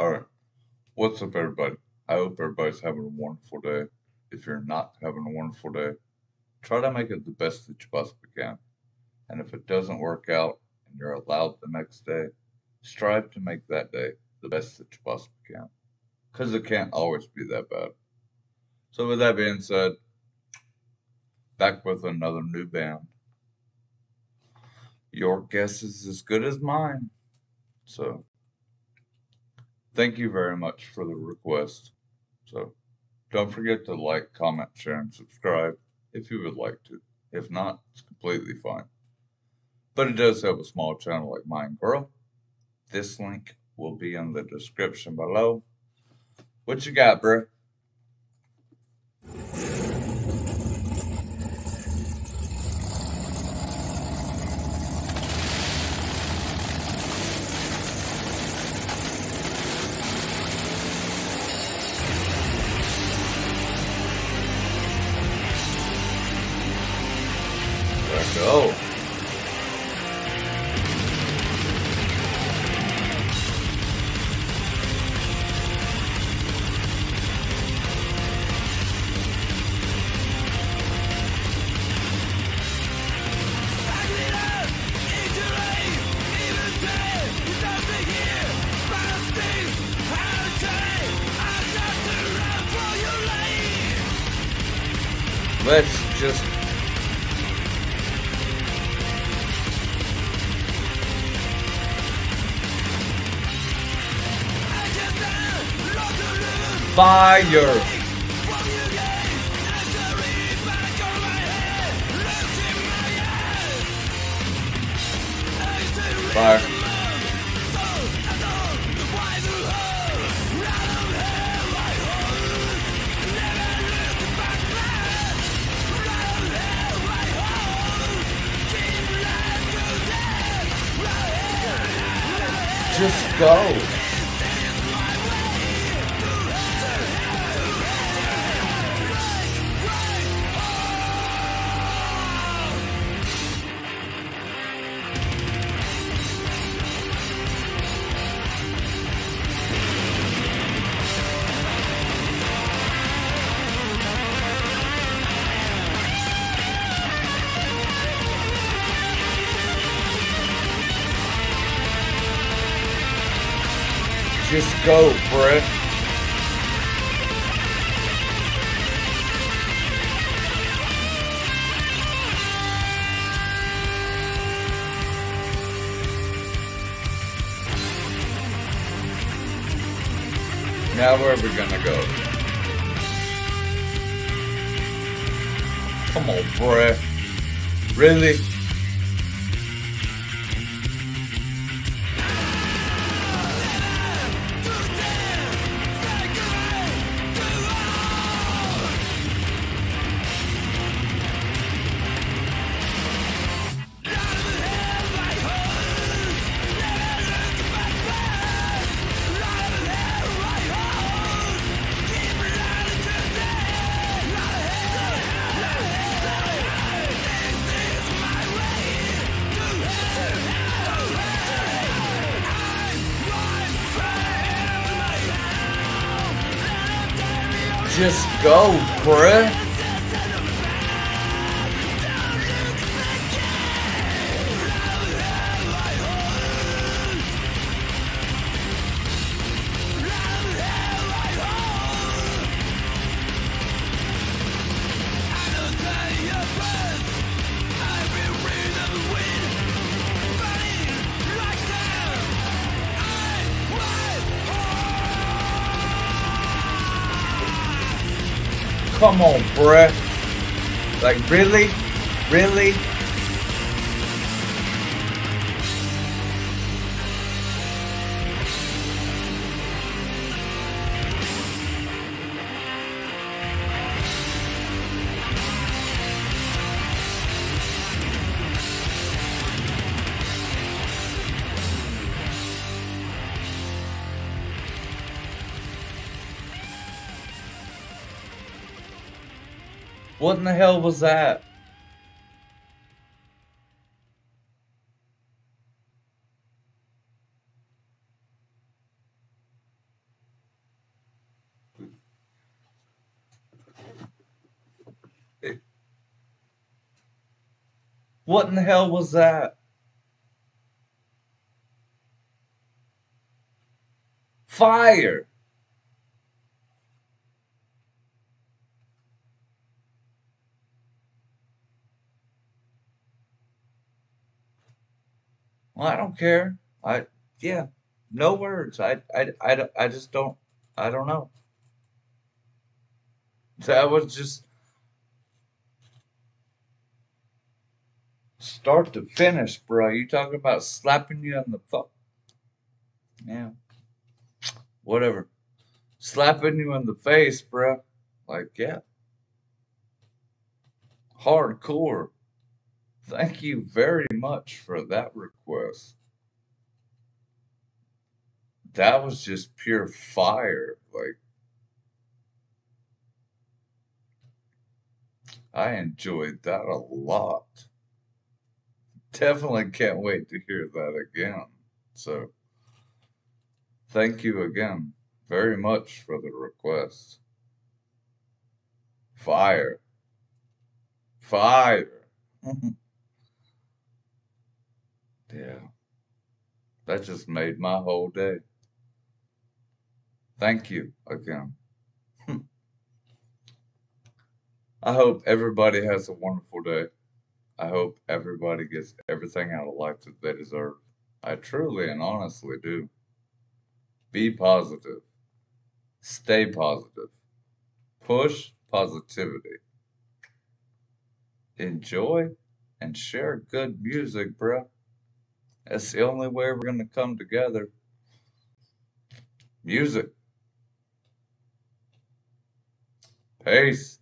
Alright. What's up, everybody? I hope everybody's having a wonderful day. If you're not having a wonderful day, try to make it the best that you possibly can. And if it doesn't work out and you're allowed the next day, strive to make that day the best that you possibly can. Because it can't always be that bad. So, with that being said, back with another new band. Your guess is as good as mine. So, thank you very much for the request. So, don't forget to like, comment, share, and subscribe if you would like to. If not, it's completely fine. But it does help a small channel like mine grow. This link will be in the description below. What you got, bruh? Let's go. Let's just fire. Fire. Just go. Just go, bruh. Now where are we gonna go? Come on, bruh. Really? Just go, bruh. Come on, bruh. Like, really? Really? What in the hell was that? What in the hell was that? Fire! Well, I don't care. I yeah, no words. I I I, I just don't. I don't know. That was just start to finish, bro. You talking about slapping you on the fuck? Yeah, whatever. Slapping you in the face, bro. Like yeah, hardcore. Thank you very much for that request. That was just pure fire. Like, I enjoyed that a lot. Definitely can't wait to hear that again. So, thank you again very much for the request. Fire. Fire. Yeah, that just made my whole day. Thank you again. Hmm. I hope everybody has a wonderful day. I hope everybody gets everything out of life that they deserve. I truly and honestly do. Be positive. Stay positive. Push positivity. Enjoy and share good music, bro. That's the only way we're going to come together. Music. Peace.